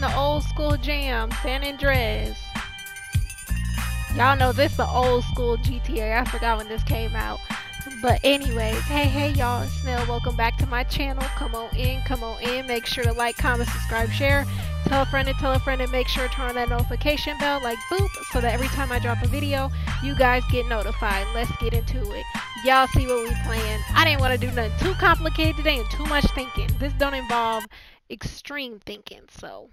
the old school jam, San Andreas. Y'all know this the old school GTA. I forgot when this came out. But anyways, hey, hey, y'all, it's Snail. Welcome back to my channel. Come on in, come on in. Make sure to like, comment, subscribe, share. Tell a friend and tell a friend and make sure to turn on that notification bell like boop so that every time I drop a video, you guys get notified. Let's get into it. Y'all see what we playing. I didn't want to do nothing too complicated today and too much thinking. This don't involve extreme thinking, so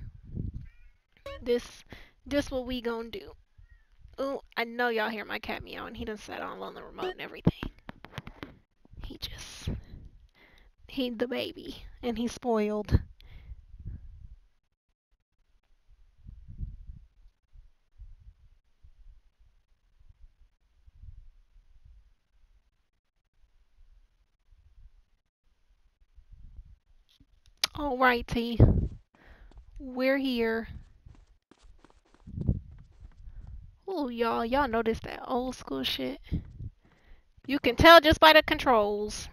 this this what we gonna do. Oh, I know y'all hear my cat meowing. He done sat all on the remote and everything. He just he the baby and he's spoiled. Alrighty. We're here. Oh, y'all, y'all notice that old school shit? You can tell just by the controls.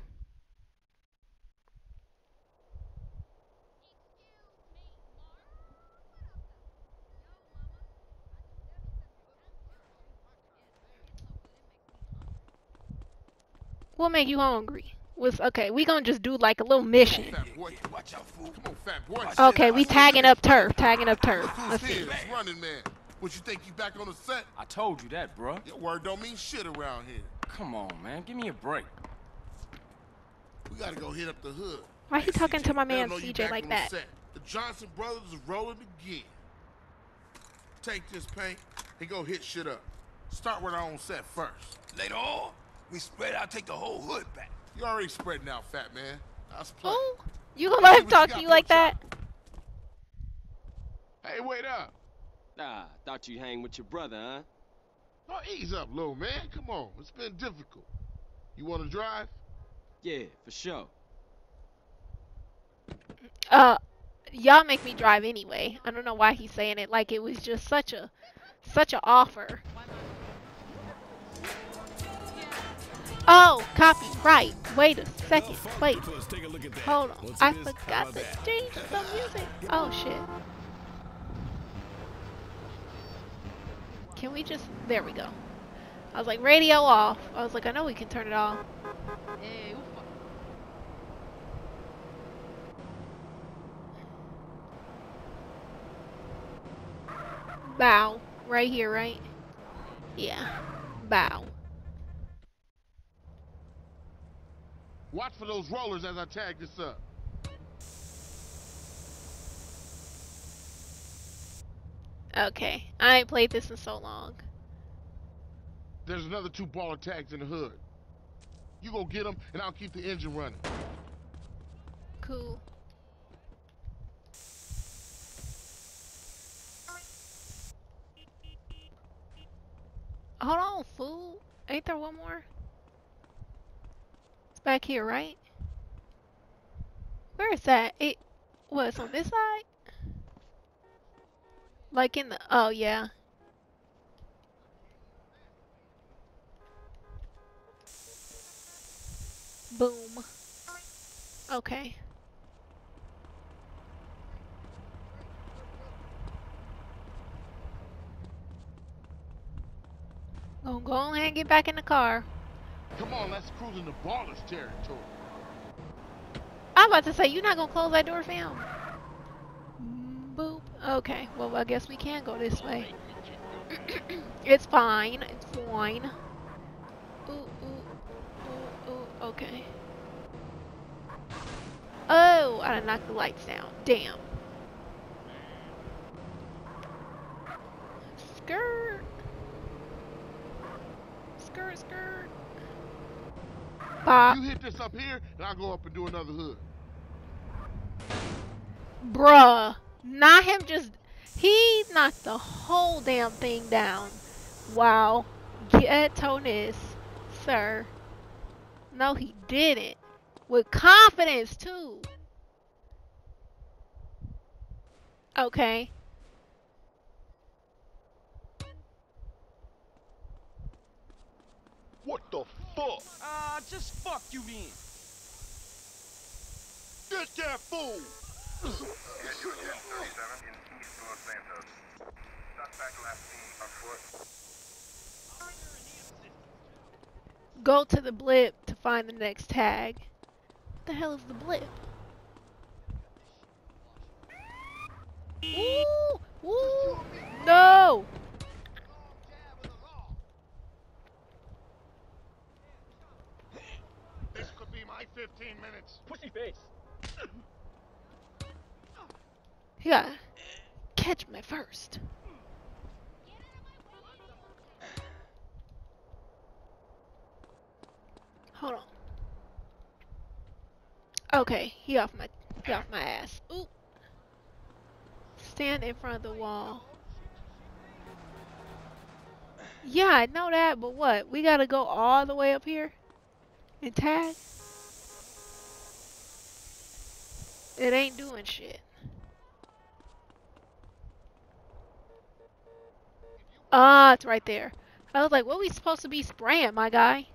What make you hungry? Was okay, we gonna just do like a little mission. Okay, we tagging up turf, tagging up turf. Let's see. Running. What you think you back on the set? I told you that, bruh. Your word don't mean shit around here. Come on, man. Give me a break. We gotta go hit up the hood. Why he talking CJ, to my man know CJ like on the that? The Johnson brothers is rolling again. Take this paint and go hit shit up. Start with our own set first. Later on, we spread out, take the whole hood back. You already spreading out, fat man. Let's play. Oh, you gonna let him Let's see what talk to you like that? Hey, wait up. Ah, thought you hang with your brother, huh? Oh, ease up, little man. Come on. It's been difficult. You want to drive? Yeah, for sure. Uh, y'all make me drive anyway. I don't know why he's saying it like it was just such a, such an offer. Oh, copy. Right. Wait a second. Wait. Hold on. I forgot to change the music. Oh shit. Can we just? There we go. I was like radio off. I was like, I know we can turn it off. Bow. Right here, right? Yeah. Bow. Watch for those rollers as I tag this up. Okay. I ain't played this in so long. There's another two baller tags in the hood. You go get them, and I'll keep the engine running. Cool. Hold on, fool. Ain't there one more? It's back here, right? Where is that? It was on this side? Like in the oh yeah. Boom. Okay. Gonna go ahead and get back in the car. Come on, let's cruise into Ballas territory. I'm about to say, you're not gonna close that door, fam? Okay, well, I guess we can go this way. it's fine. It's fine. Ooh, ooh, ooh, ooh, okay. Oh, I knocked the lights down. Damn. Skirt. Skirt, skirt. Bop. You hit this up here, and I'll go up and do another hood. Bruh. Not him just. He knocked the whole damn thing down. Wow. Ghetto-ness, sir. No, he didn't. With confidence, too. Okay. What the fuck? Ah, just fuck you then. Get that fool! Go to the blip to find the next tag. What the hell is the blip? Ooh! Ooh! No! This could be my 15 minutes. Pussy face. You gotta catch me first. Hold on. Okay, he off my he off my ass. Stand in front of the wall. Yeah, I know that, but what? We gotta go all the way up here and tag? It ain't doing shit. Ah, it's right there. I was like, what are we supposed to be spraying, my guy?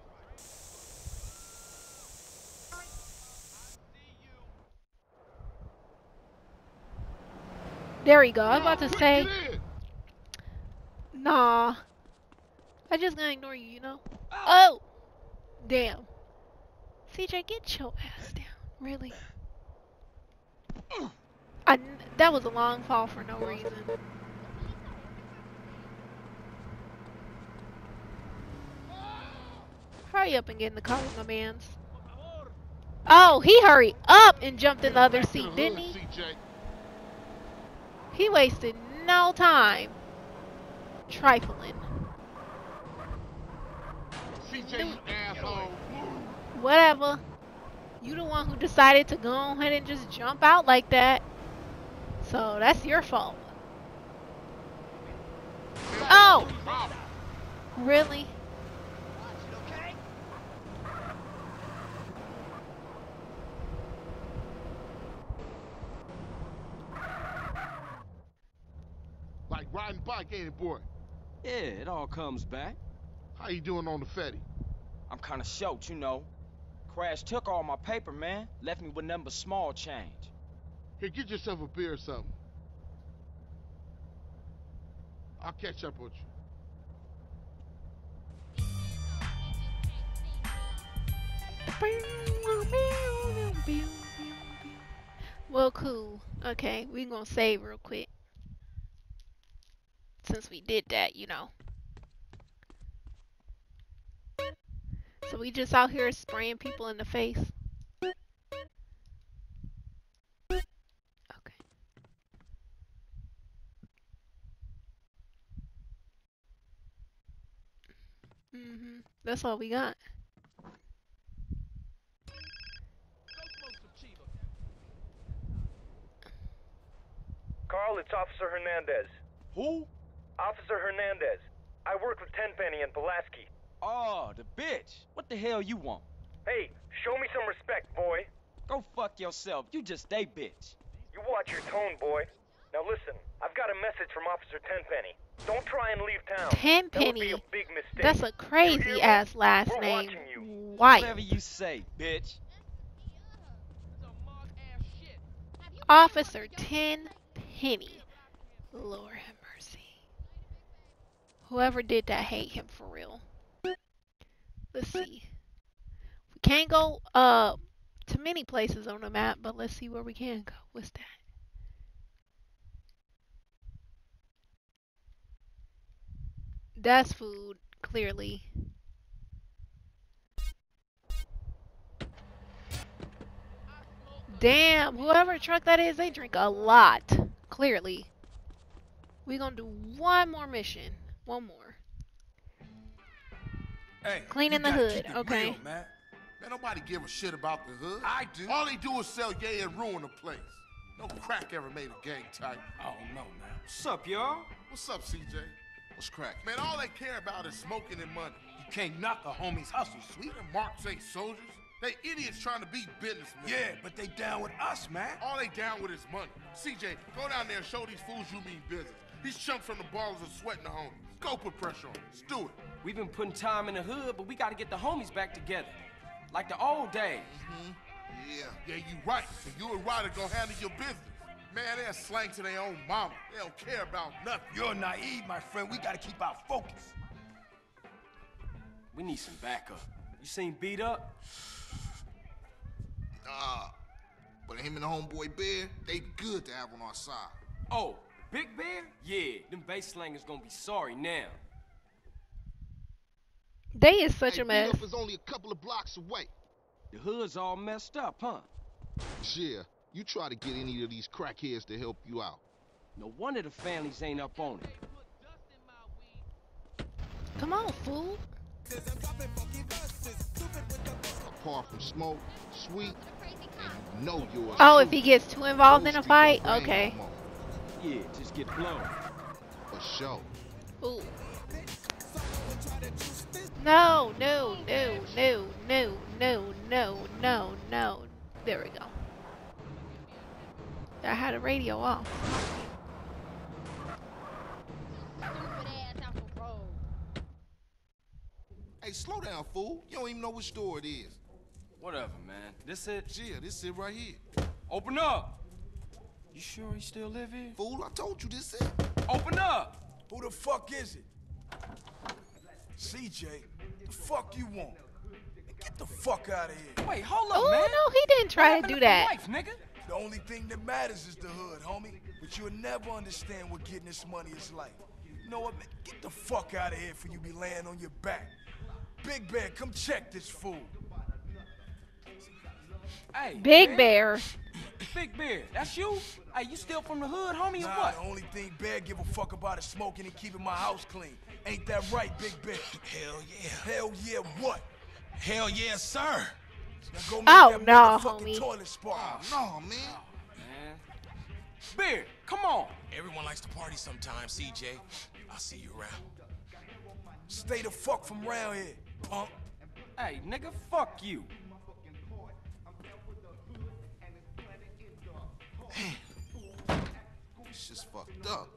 There we go. I was about to say, nah. I just gonna ignore you, you know? Oh! Damn. CJ, get your ass down. Really? I, that was a long fall for no reason. Hurry up and get in the car with my mans. Oh, he hurried up and jumped in the other seat, didn't he? He wasted no time trifling. CJ, asshole. Whatever. You the one who decided to go ahead and just jump out like that. So that's your fault. Oh! Really? Like riding bike, ain't it, boy? Yeah, it all comes back. How you doing on the Fetty? I'm kinda short, you know. Crash took all my paper, man. Left me with nothing but small change. Here, get yourself a beer or something. I'll catch up with you. Well, cool. Okay, we gonna save real quick. Since we did that, you know. So we just out here spraying people in the face. Okay. Mhm. That's all we got. Carl, it's Officer Hernandez. Who? Officer Hernandez. I work with Tenpenny and Pulaski. Oh, the bitch. What the hell you want? Hey, show me some respect, boy. Go fuck yourself. You just a bitch. You watch your tone, boy. Now listen, I've got a message from Officer Tenpenny. Don't try and leave town. That would be Tenpenny. a big mistake. That's a crazy ass last We're name. watching you. White. Whatever you say, bitch. Officer Tenpenny. Lord have mercy. Whoever did that hate him for real. Let's see. We can't go uh to many places on the map, but let's see where we can go. What's that? That's food, clearly. Damn, whoever truck that is, they drink a lot. Clearly. we gonna do one more mission. One more. Hey, Cleaning the hood, okay. real, man. Man, nobody give a shit about the hood. I do. All they do is sell yay and ruin the place. No crack ever made a gang type. I don't know, man. What's up, y'all? What's up, CJ? What's crack? Man, all they care about is smoking and money. You can't knock a homie's hustle, sweet. Them marks ain't soldiers. They idiots trying to be businessmen. Yeah, but they down with us, man. All they down with is money. CJ, go down there and show these fools you mean business. These chumps from the Ballas are sweating the homies. Go put pressure on them. Let's do it. We've been putting time in the hood, but we gotta get the homies back together. Like the old days. Mm-hmm. Yeah, yeah, you right. So you and Ryder gonna handle your business. Man, they're slang to their own mama. They don't care about nothing. You're naive, my friend. We gotta keep our focus. We need some backup. You seen B Dup? Nah. But him and the homeboy Bear, they good to have on our side. Oh, Big Bear? Yeah, them bass slangers gonna be sorry now. They is such hey, a mess. B Dup is only a couple of blocks away. The hood's all messed up, huh? Yeah, you try to get any of these crackheads to help you out. No wonder the families ain't up on it. Come on, fool. Apart from smoke, sweet, you know yours. Oh, if he gets too involved in a fight? don't Okay. No Yeah, just get blown. For sure. Ooh. No, no, no, no, no, no, no, no, no. There we go. I had a radio off. Hey, slow down, fool. You don't even know which door it is. Whatever, man. This it? Yeah, this it right here. Open up! You sure he still live here? Fool, I told you this it. Open up! Who the fuck is it? CJ, the fuck you want? Get the fuck out of here. Wait, hold up, Oh, man. no, he didn't try to do that. Wife, nigga. The only thing that matters is the hood, homie. But you'll never understand what getting this money is like. You know what, man? Get the fuck out of here for you be laying on your back. Big Bear, come check this fool. Hey, Big man. Bear. Big Bear, that's you? Hey, you still from the hood, homie, or what? the only thing Bear give a fuck about is smoking and keeping my house clean. Ain't that right, Big Bear? Hell yeah. Hell yeah, what? Hell yeah, sir. Now go make Oh, that no, motherfucking homie. toilet spark. Oh, no, man. Man. Bear, come on. Everyone likes to party sometimes, CJ. I'll see you around. Stay the fuck from around here, punk. Hey, nigga, fuck you. It's just fucked up.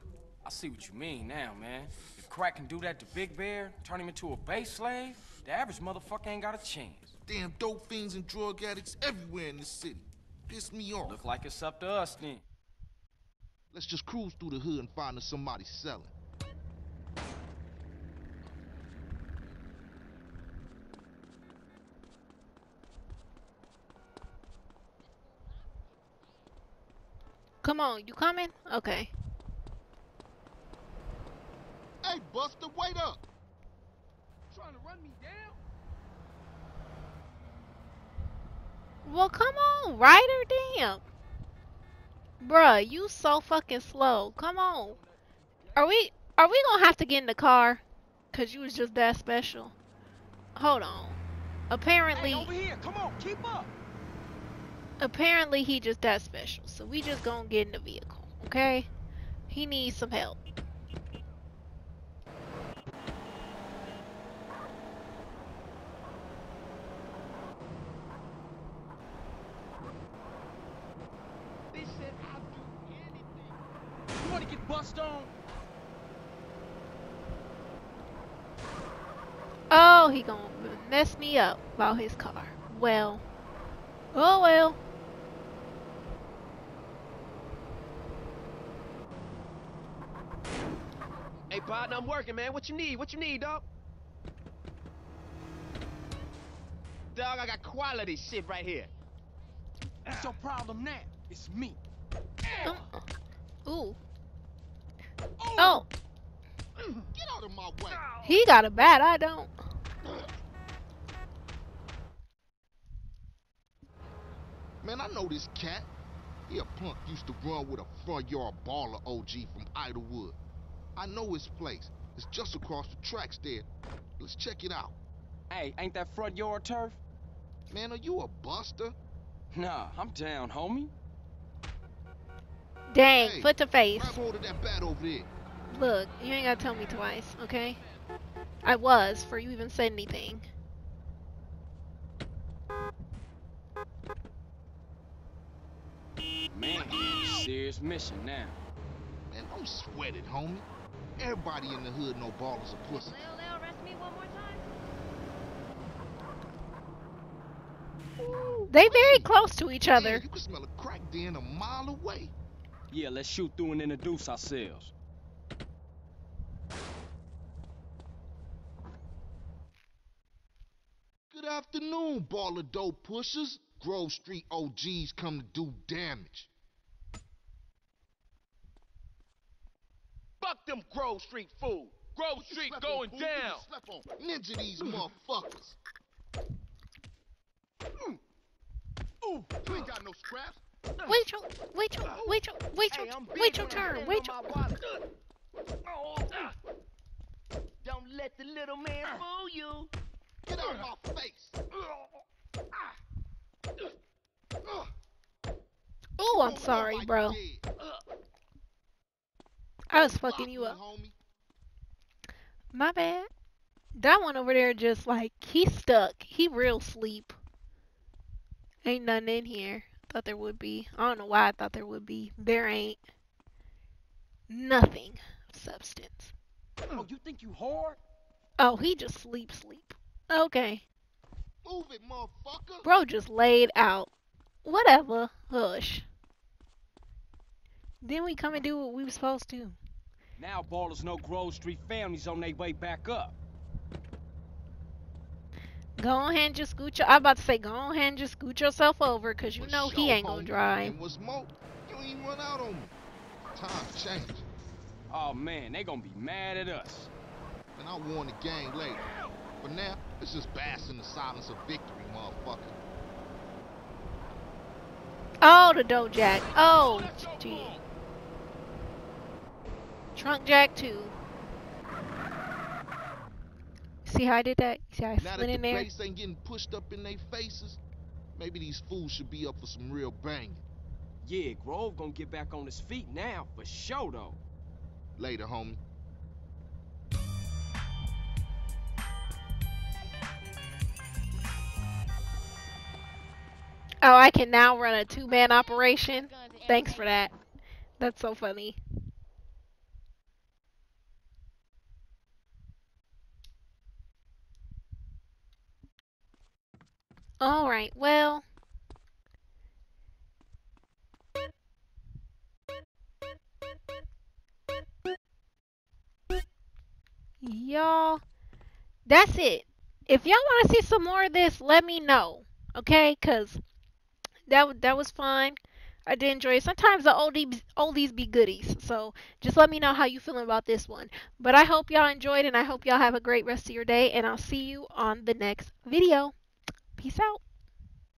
I see what you mean now, man. If Crack can do that to Big Bear, turn him into a base slave, the average motherfucker ain't got a chance. Damn dope fiends and drug addicts everywhere in this city. Piss me off. Look like it's up to us then. Let's just cruise through the hood and find us somebody selling. Come on, you coming? Okay. Hey, Buster, wait up. Trying to run me down? Well, come on, Ryder, damn. Bruh, you so fucking slow. Come on. Are we are we gonna have to get in the car? Cause you was just that special. Hold on. Apparently Hey, over here, come on, keep up. Apparently he just that special. So we just gonna get in the vehicle, okay? He needs some help. You wanna get bust on? Oh, he gonna mess me up about his car. Well. Oh well. Hey, partner, I'm working, man. What you need? What you need, dog? Dog, I got quality shit right here. What's your problem now? It's me. Uh-uh. Ooh. Oh. oh, Get out of my way. he got a bat. I don't. Man, I know this cat. He a punk used to run with a front yard baller OG from Idlewood. I know his place. It's just across the tracks there. Let's check it out. Hey, ain't that front yard turf? Man, are you a buster? Nah, I'm down, homie. Dang, Hey, foot to face. Grab hold of that bat over there. Look, you ain't gotta tell me twice, okay? I was, for you even said anything. Man, serious mission now. Man, don't sweat it, homie. Everybody in the hood know Ballas are pussy. Leo, Leo, rest me one more time. They very close to each other. Man, you can smell a crack den a mile away. Yeah, let's shoot through and introduce ourselves. Good afternoon, baller dope pushers. Grove Street OGs come to do damage. Fuck them Grove Street fools. Grove Street going on, down. Ninja these mm. motherfuckers. Mm. Ooh, you ain't got no scraps. Mm. Wait your, wait your, oh. wait your, wait your, Hey, wait your turn, wait your. Mm. Don't let the little man fool you. Get out of my face. Oh, I'm sorry, bro. I was fucking you up. My bad. That one over there just like, he stuck. He real sleep. Ain't nothing in here. Thought there would be. I don't know why I thought there would be. There ain't nothing substance. Oh, you think you hard? Oh, he just sleep sleep. Okay. Move it, motherfucker. Bro just laid out. Whatever. Hush. Then we come and do what we were supposed to. Now Ballas know Grove Street families on their way back up. Go ahead and just scoot your. I'm about to say, go ahead and just scoot yourself over, cause you For know he ain't gonna drive. And what's more, you ain't run out on me. Times change, Oh man, they gonna be mad at us. and I'll warn the gang later. But now, let's just bask in the silence of victory, motherfucker. Oh, the dough jack. Oh, gee. Trunk jack too. See how I did that? See how I Now slid that the in there? place ain't getting pushed up in their faces, maybe these fools should be up for some real banging. Yeah, Grove gonna get back on his feet now, for sure though. Later, homie. Oh, I can now run a two-man operation. Thanks for that. That's so funny. All right, well. Y'all, that's it. If y'all want to see some more of this, let me know, okay? Cause that that was fun. I did enjoy it. Sometimes the oldies oldies be goodies. So just let me know how you feeling about this one. But I hope y'all enjoyed and I hope y'all have a great rest of your day and I'll see you on the next video. Peace out.